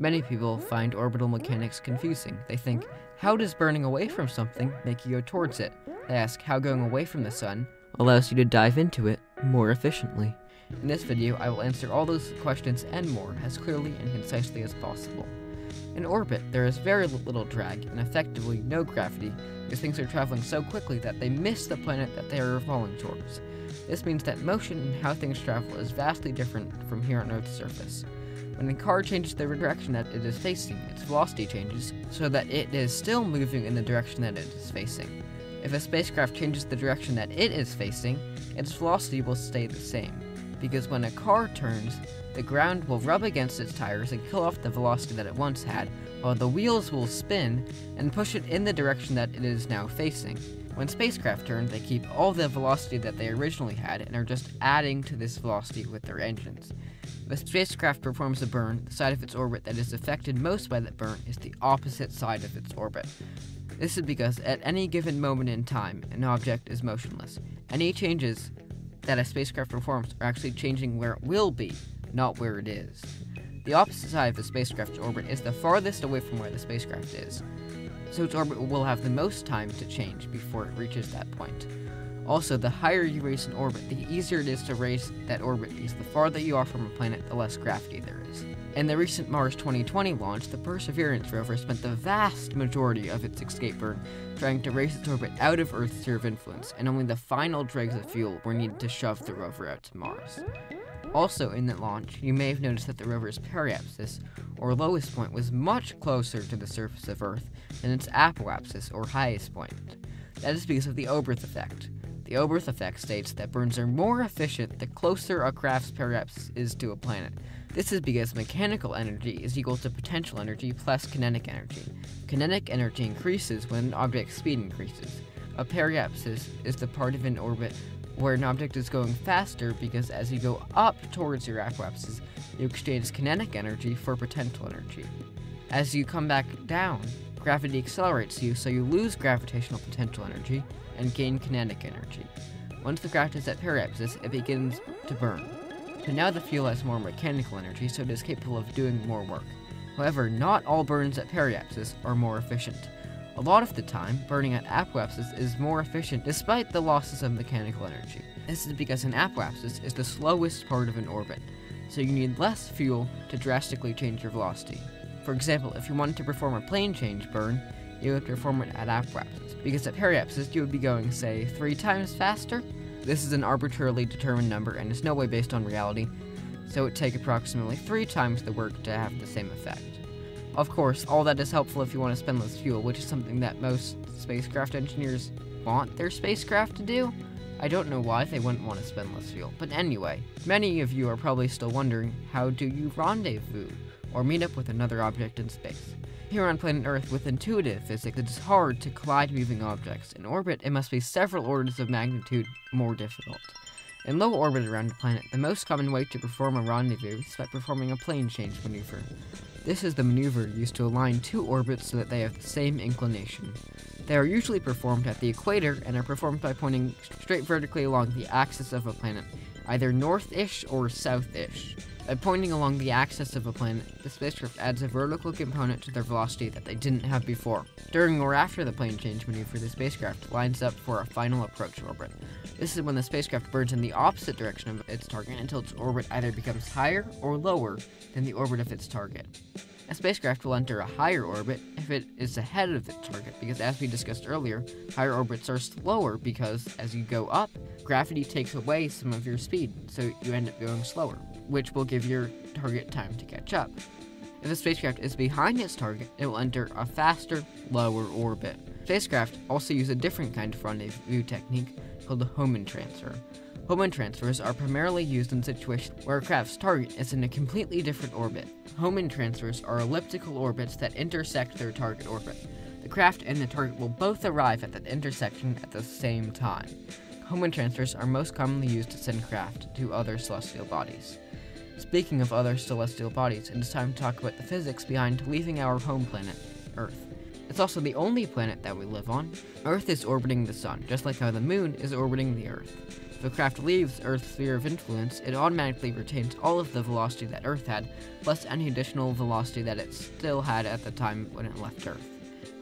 Many people mm-hmm. find orbital mechanics confusing. They think, how does burning away from something make you go towards it? They ask how going away from the sun allows you to dive into it more efficiently. In this video, I will answer all those questions and more as clearly and concisely as possible. In orbit, there is very little drag and effectively no gravity because things are traveling so quickly that they miss the planet that they are falling towards. This means that motion and how things travel is vastly different from here on Earth's surface. When a car changes the direction that it is facing, its velocity changes so that it is still moving in the direction that it is facing. If a spacecraft changes the direction that it is facing, its velocity will stay the same, because when a car turns, the ground will rub against its tires and kill off the velocity that it once had, while the wheels will spin and push it in the direction that it is now facing. When spacecraft turn, they keep all the velocity that they originally had and are just adding to this velocity with their engines. A spacecraft performs a burn, the side of its orbit that is affected most by that burn is the opposite side of its orbit. This is because at any given moment in time, an object is motionless. Any changes that a spacecraft performs are actually changing where it will be, not where it is. The opposite side of the spacecraft's orbit is the farthest away from where the spacecraft is, so its orbit will have the most time to change before it reaches that point. Also, the higher you raise an orbit, the easier it is to raise that orbit because the farther you are from a planet, the less gravity there is. In the recent Mars 2020 launch, the Perseverance rover spent the vast majority of its escape burn trying to raise its orbit out of Earth's sphere of influence, and only the final dregs of fuel were needed to shove the rover out to Mars. Also, in that launch, you may have noticed that the rover's periapsis, or lowest point, was much closer to the surface of Earth than its apoapsis, or highest point. That is because of the Oberth effect. The Oberth effect states that burns are more efficient the closer a craft's periapsis is to a planet. This is because mechanical energy is equal to potential energy plus kinetic energy. Kinetic energy increases when an object's speed increases. A periapsis is the part of an orbit where an object is going faster because as you go up towards your apoapsis, you exchange kinetic energy for potential energy. As you come back down, gravity accelerates you, so you lose gravitational potential energy and gain kinetic energy. Once the craft is at periapsis, it begins to burn. So now the fuel has more mechanical energy, so it is capable of doing more work. However, not all burns at periapsis are more efficient. A lot of the time, burning at apoapsis is more efficient despite the losses of mechanical energy. This is because an apoapsis is the slowest part of an orbit, so you need less fuel to drastically change your velocity. For example, if you wanted to perform a plane change burn, you would perform it at apoapsis, because at periapsis you would be going, say, three times faster. This is an arbitrarily determined number and is no way based on reality, so it would take approximately three times the work to have the same effect. Of course, all that is helpful if you want to spend less fuel, which is something that most spacecraft engineers want their spacecraft to do. I don't know why they wouldn't want to spend less fuel, but anyway, many of you are probably still wondering how do you rendezvous or meet up with another object in space? Here on planet Earth, with intuitive physics, it is hard to collide moving objects. In orbit, it must be several orders of magnitude more difficult. In low orbit around a planet, the most common way to perform a rendezvous is by performing a plane change maneuver. This is the maneuver used to align two orbits so that they have the same inclination. They are usually performed at the equator and are performed by pointing straight vertically along the axis of a planet, either north-ish or south-ish. By pointing along the axis of a planet, the spacecraft adds a vertical component to their velocity that they didn't have before. During or after the plane change maneuver, the spacecraft lines up for a final approach orbit. This is when the spacecraft burns in the opposite direction of its target until its orbit either becomes higher or lower than the orbit of its target. A spacecraft will enter a higher orbit if it is ahead of its target, because as we discussed earlier, higher orbits are slower because as you go up, gravity takes away some of your speed, so you end up going slower which will give your target time to catch up. If a spacecraft is behind its target, it will enter a faster, lower orbit. Spacecraft also use a different kind of rendezvous technique called the Hohmann transfer. Hohmann transfers are primarily used in situations where a craft's target is in a completely different orbit. Hohmann transfers are elliptical orbits that intersect their target orbit. The craft and the target will both arrive at that intersection at the same time. Hohmann transfers are most commonly used to send craft to other celestial bodies. Speaking of other celestial bodies, it is time to talk about the physics behind leaving our home planet, Earth. It's also the only planet that we live on. Earth is orbiting the Sun, just like how the Moon is orbiting the Earth. If a craft leaves Earth's sphere of influence, it automatically retains all of the velocity that Earth had, plus any additional velocity that it still had at the time when it left Earth.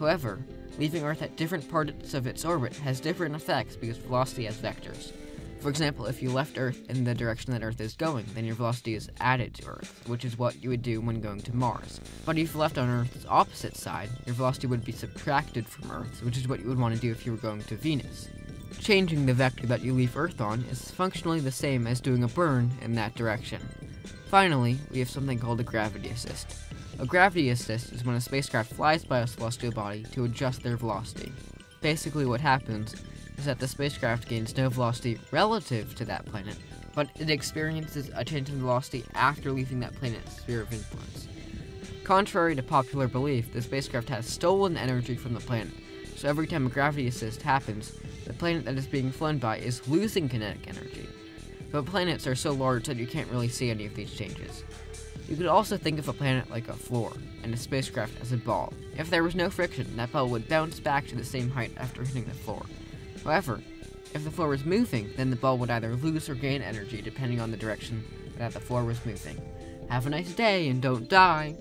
However, leaving Earth at different parts of its orbit has different effects because velocity has vectors. For example, if you left Earth in the direction that Earth is going, then your velocity is added to Earth, which is what you would do when going to Mars. But if you left on Earth's opposite side, your velocity would be subtracted from Earth, which is what you would want to do if you were going to Venus. Changing the vector that you leave Earth on is functionally the same as doing a burn in that direction. Finally, we have something called a gravity assist. A gravity assist is when a spacecraft flies by a celestial body to adjust their velocity. Basically, what happens is that the spacecraft gains no velocity relative to that planet, but it experiences a change in velocity after leaving that planet's sphere of influence. Contrary to popular belief, the spacecraft has stolen energy from the planet, so every time a gravity assist happens, the planet that is being flown by is losing kinetic energy. But planets are so large that you can't really see any of these changes. You could also think of a planet like a floor, and a spacecraft as a ball. If there was no friction, that ball would bounce back to the same height after hitting the floor. However, if the floor was moving, then the ball would either lose or gain energy depending on the direction that the floor was moving. Have a nice day and don't die!